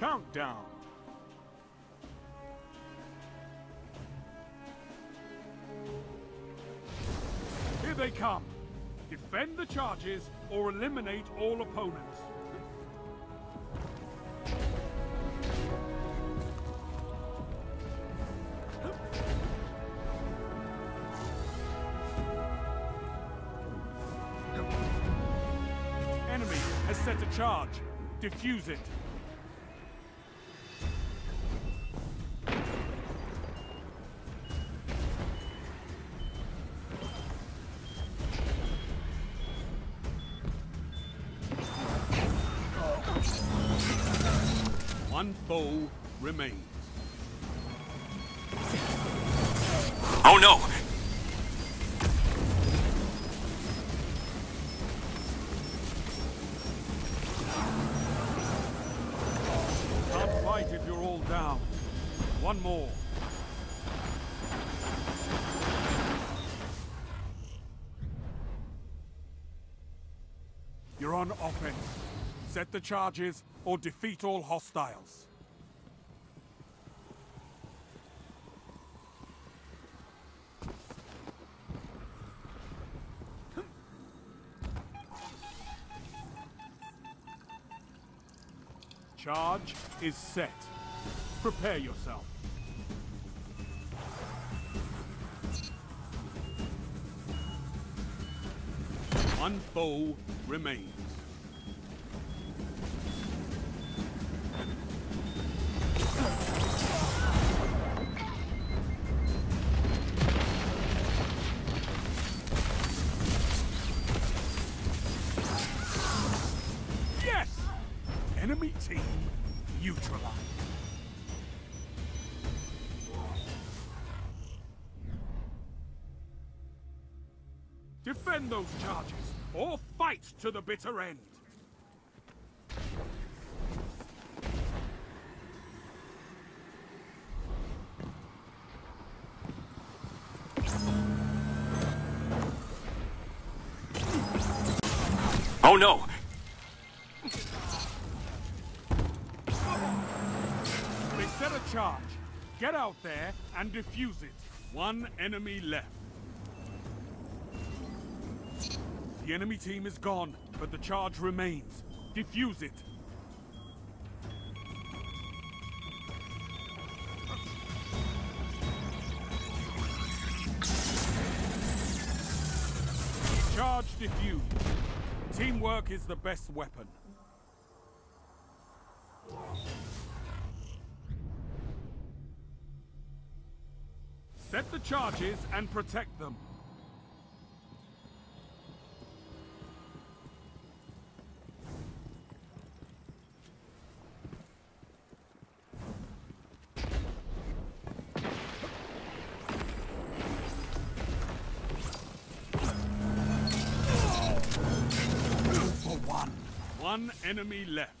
Countdown. Here they come. Defend the charges or eliminate all opponents. Enemy has set a charge. Defuse it. One foe remains. Oh no! Can't fight if you're all down. One more. You're on offense. Set the charges or defeat all hostiles. Charge is set. Prepare yourself. One foe remains. Enemy team neutralized. Defend those charges, or fight to the bitter end. Oh no! Charge. Get out there and defuse it. One enemy left. The enemy team is gone, but the charge remains. Defuse it. Charge defused. Teamwork is the best weapon. Set the charges and protect them. One enemy left.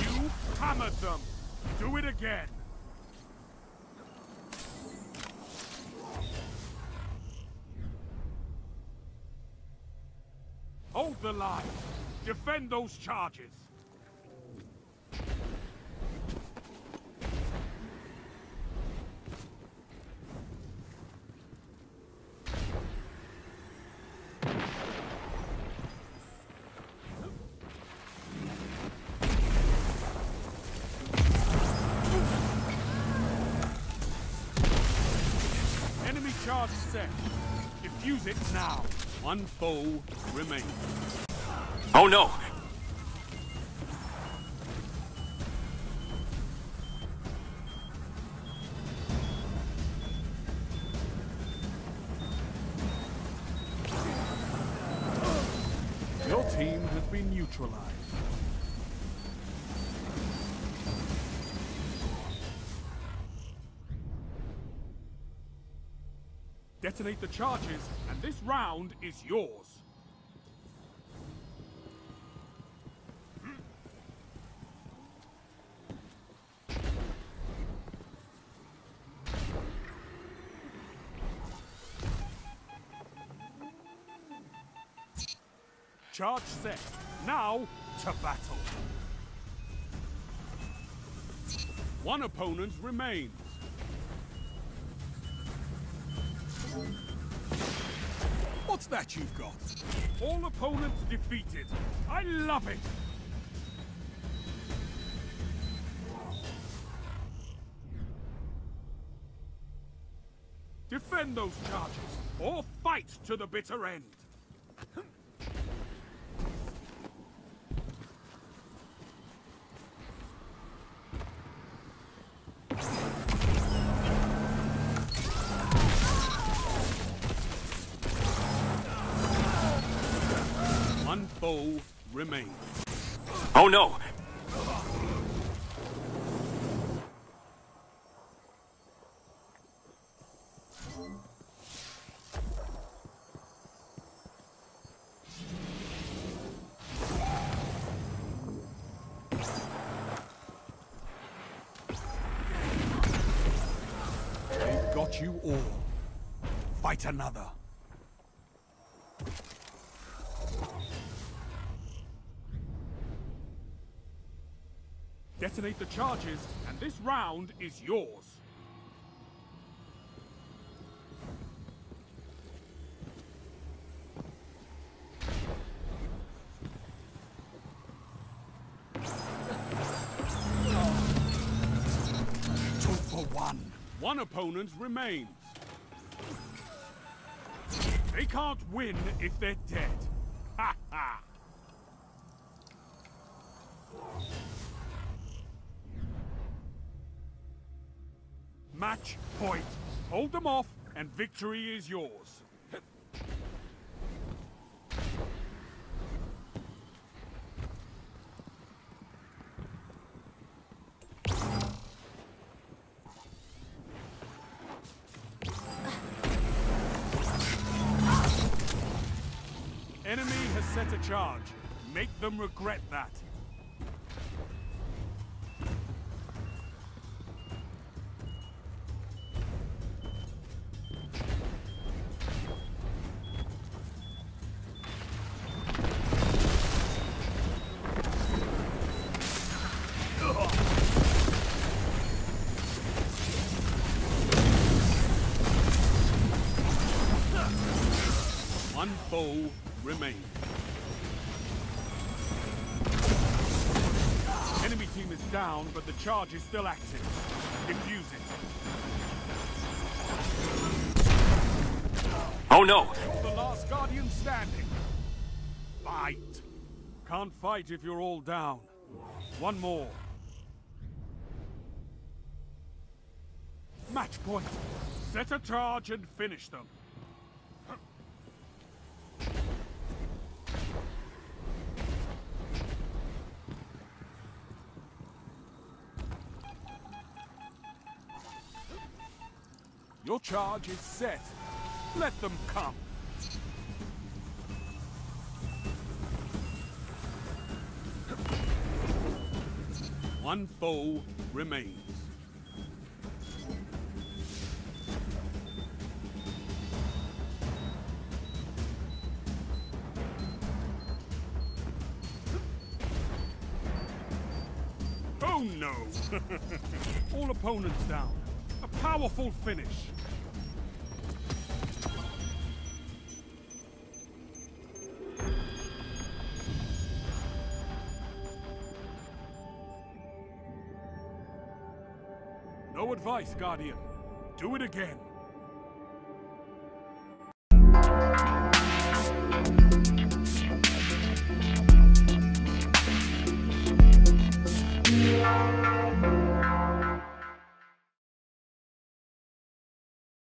You hammered them. Do it again. Hold the line. Defend those charges. Enemy charge set. Defuse it now. One foe remains. Oh no! Your team has been neutralized. Detonate the charges, and this round is yours. Charge set. Now, to battle. One opponent remains. What's that you've got? All opponents defeated. I love it! Defend those charges, or fight to the bitter end! Foe remains. Oh no! They've got you all. Fight another. Detonate the charges, and this round is yours. Two for one. One opponent remains. They can't win if they're dead. Match point. Hold them off, and victory is yours. Enemy has set a charge. Make them regret that. One foe remains. Enemy team is down, but the charge is still active. Defuse it. Oh no! The last Guardian standing. Fight. Can't fight if you're all down. One more. Match point. Set a charge and finish them. Your charge is set. Let them come. One foe remains. Oh no! All opponents down. A powerful finish. No advice, Guardian. Do it again.